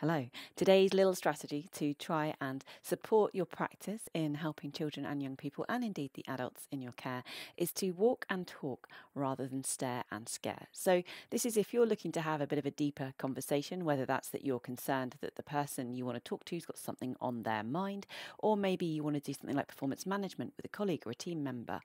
Hello. Today's little strategy to try and support your practice in helping children and young people, and indeed the adults in your care, is to walk and talk rather than stare and scare. So, this is if you're looking to have a bit of a deeper conversation, whether that's that you're concerned that the person you want to talk to has got something on their mind, or maybe you want to do something like performance management with a colleague or a team member.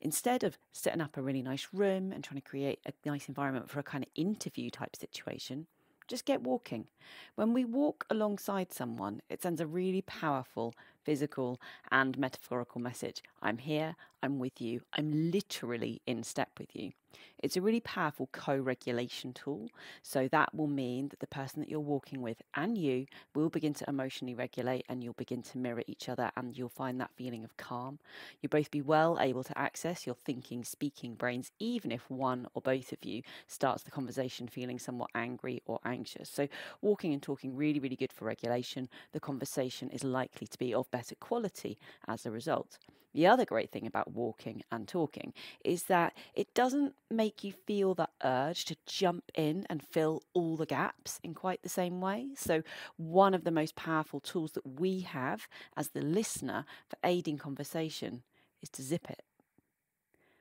Instead of setting up a really nice room and trying to create a nice environment for a kind of interview type situation, just get walking. When we walk alongside someone, it sends a really powerful physical and metaphorical message. I'm here, I'm with you, I'm literally in step with you. It's a really powerful co regulation tool. So that will mean that the person that you're walking with and you will begin to emotionally regulate and you'll begin to mirror each other and you'll find that feeling of calm. You'll both be well able to access your thinking, speaking brains, even if one or both of you starts the conversation feeling somewhat angry or anxious. So, walking and talking really, really good for regulation. The conversation is likely to be of better quality as a result. The other great thing about walking and talking is that it doesn't make you feel that urge to jump in and fill all the gaps in quite the same way. So, one of the most powerful tools that we have as the listener for aiding conversation is to zip it.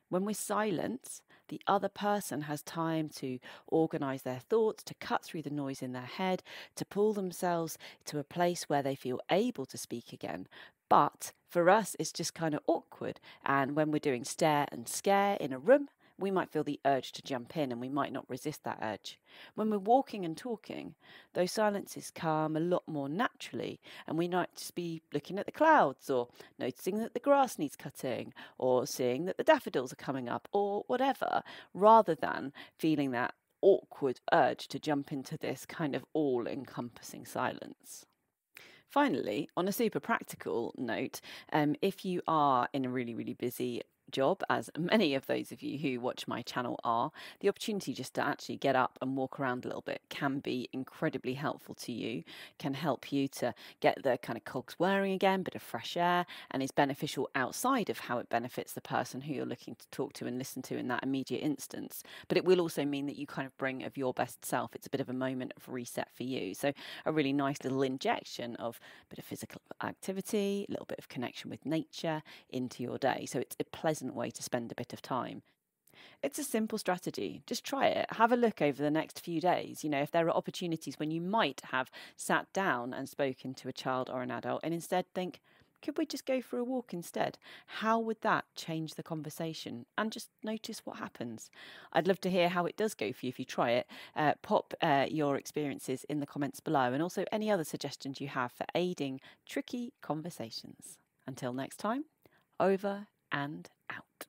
When we're silent, the other person has time to organize their thoughts, to cut through the noise in their head, to pull themselves to a place where they feel able to speak again. But for us, it's just kind of awkward. And when we're doing stare and scare in a room, we might feel the urge to jump in and we might not resist that urge. When we're walking and talking, those silences come a lot more naturally, and we might just be looking at the clouds or noticing that the grass needs cutting or seeing that the daffodils are coming up or whatever, rather than feeling that awkward urge to jump into this kind of all encompassing silence. Finally, on a super practical note, um, if you are in a really, really busy job, as many of those of you who watch my channel are, the opportunity just to actually get up and walk around a little bit can be incredibly helpful to you, can help you to get the kind of cogs whirring again, bit of fresh air, and is beneficial outside of how it benefits the person who you're looking to talk to and listen to in that immediate instance. But it will also mean that you kind of bring of your best self. It's a bit of a moment of reset for you. So a really nice little injection of a bit of physical activity, a little bit of connection with nature into your day. So it's a pleasant pleasant way to spend a bit of time. It's a simple strategy. Just try it. Have a look over the next few days. You know, if there are opportunities when you might have sat down and spoken to a child or an adult, and instead think, could we just go for a walk instead? How would that change the conversation? And just notice what happens. I'd love to hear how it does go for you if you try it. Uh, pop uh, your experiences in the comments below and also any other suggestions you have for aiding tricky conversations. Until next time, over and out.